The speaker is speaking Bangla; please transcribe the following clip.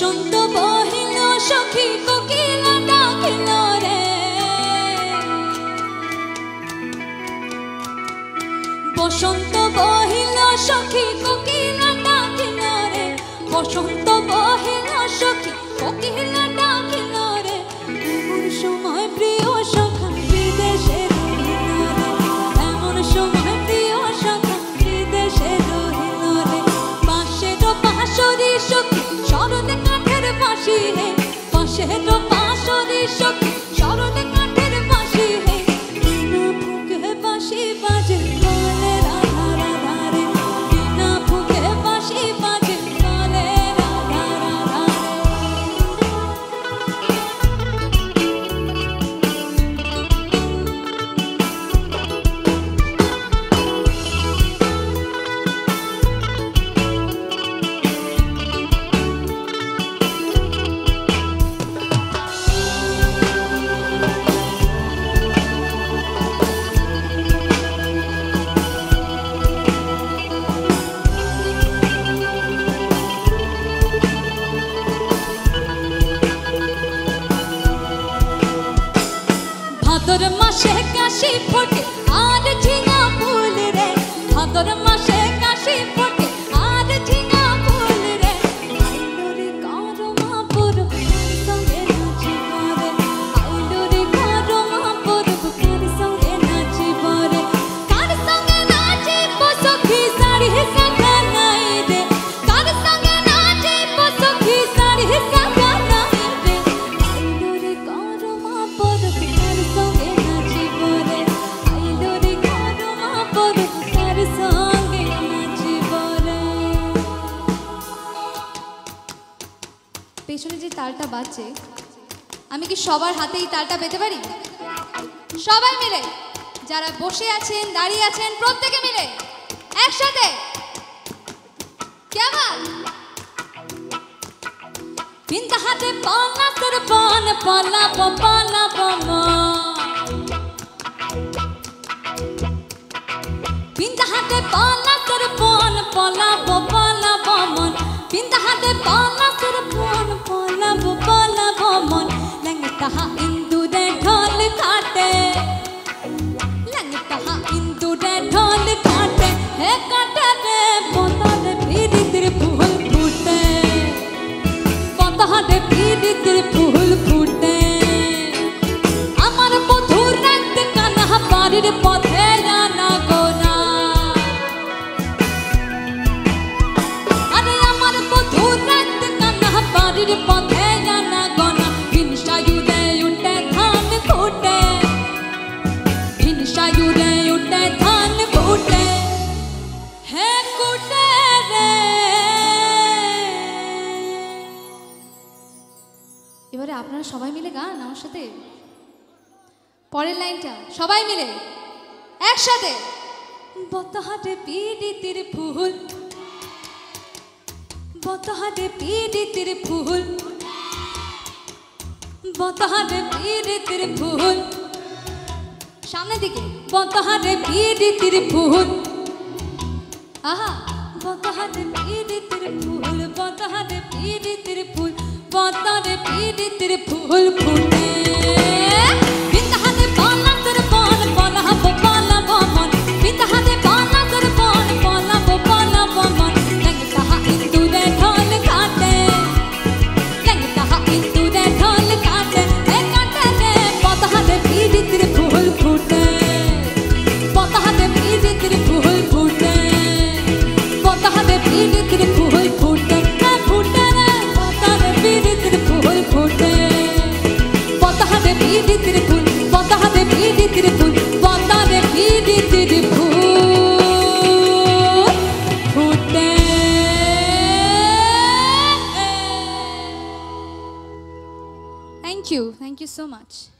বসন্ত বহিল সখী কোকিলা ডাকিল রে। বসন্ত বহিল সখী কোকিলা ডাকিল রে। বসন্ত বহিল সখী কোকিলা বাঁশি হে পাশে তো পাশরি সখী ভাদর মাসে কাশি ফোটে আর ঝিঙা ফুল রে। ভাদর মাসে কাশি ফোটে পেছনে যে তালটা বাজছে, আমি কি সবার হাতে এই তালটা পেতে পারি? সবাই মিলে, যারা বসে আছেন, দাঁড়িয়ে আছেন, প্রত্যেকে মিলে একসাথে পালা পালা পালা পামা হাতে পালা তোর পান পালা পালা পালা লঙ্গটা ইন্দু দে ঢোল কাটে লঙ্গটা ইন্দু দে ঢোল কাটে হে কাটে রে পতন বিদির ফুল ফুটে পতহাতে বিদির ফুল ফুটে আমার বধুর রাত কানা পারির পথে জানা গোনা আরে আমার বধুর রাত কানা পারির পথে হিংসায়ুরে উঠে ধান ফুটে হে কুটে রে এবারে আপনারা সবাই মিলে গান আমার সাথে? পরের লাইনটা, সবাই মিলে? একসাথে? বতহাটে পিডিতির ফুল। বতহাটে পিডিতির ফুল। বতহাটে পিডিতির ফুল। সামনের দিকে। বতহাটে তিরি ফুল আহা বতহাটে পিডিতির ফুল বতহাটে পিডিতির ফুল বতহাটে তিরি ফুল ফুটে Thank you so much.